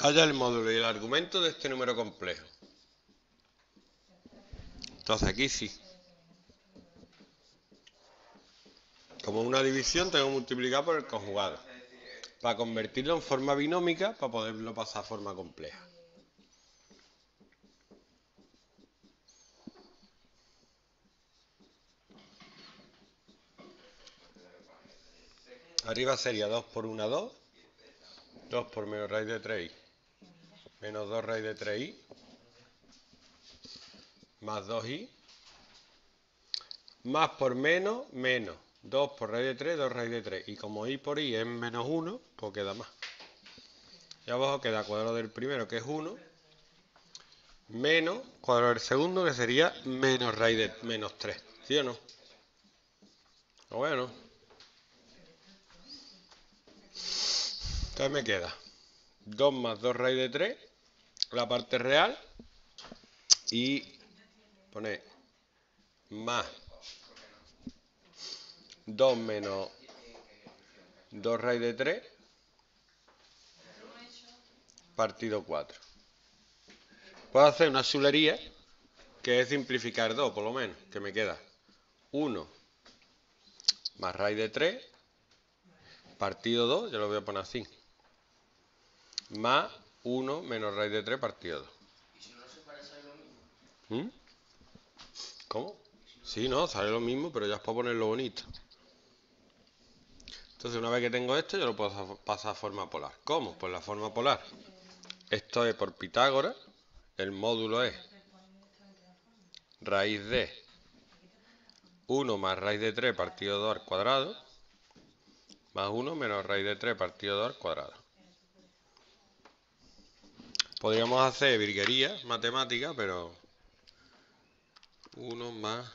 Haya el módulo y el argumento de este número complejo. Entonces aquí sí. Como una división tengo que multiplicar por el conjugado. Para convertirlo en forma binómica, para poderlo pasar a forma compleja. Arriba sería 2 por 1, 2. 2 por menos raíz de 3i. Menos 2 raíz de 3i. Más 2i. Más por menos, menos. 2 por raíz de 3, 2 raíz de 3. Y como i por i es menos 1, pues queda más. Y abajo queda cuadrado del primero, que es 1. Menos cuadrado del segundo, que sería menos raíz de menos 3. ¿Sí o no? Bueno. Entonces me queda 2 más 2 raíz de 3, la parte real, y pone más 2 menos 2 raíz de 3 partido 4. Puedo hacer una chulería que es simplificar 2, por lo menos, que me queda 1 más raíz de 3 partido 2, yo lo voy a poner así más 1 menos raíz de 3 partido 2. ¿Y si no se parece lo mismo? ¿Mm? ¿Cómo? Sí, no, sale lo mismo, pero ya es para ponerlo bonito. Entonces, una vez que tengo esto, yo lo puedo pasar a forma polar. ¿Cómo? Pues la forma polar. Esto es por Pitágoras. El módulo es raíz de 1 más raíz de 3 partido 2 al cuadrado más 1 menos raíz de 3 partido 2 al cuadrado. Podríamos hacer virguería matemática, pero uno más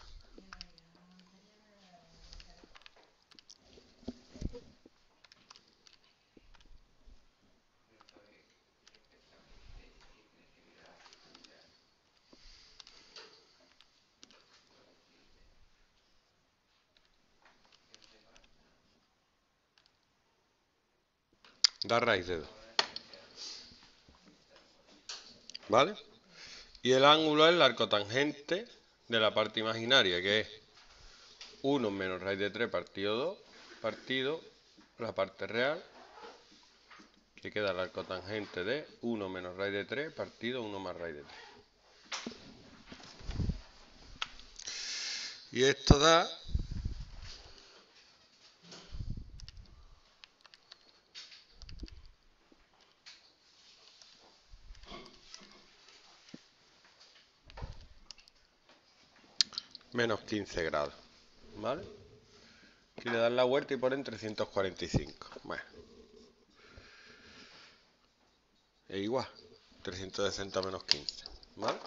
da raíz de 2. ¿Vale? Y el ángulo es el arco tangente de la parte imaginaria, que es 1 menos raíz de 3 partido 2, partido la parte real, que queda el arco tangente de 1 menos raíz de 3 partido 1 más raíz de 3. Y esto da menos 15 grados. ¿Vale? Aquí le dan la vuelta y ponen 345. Bueno. Es igual. 360 menos 15. ¿Vale?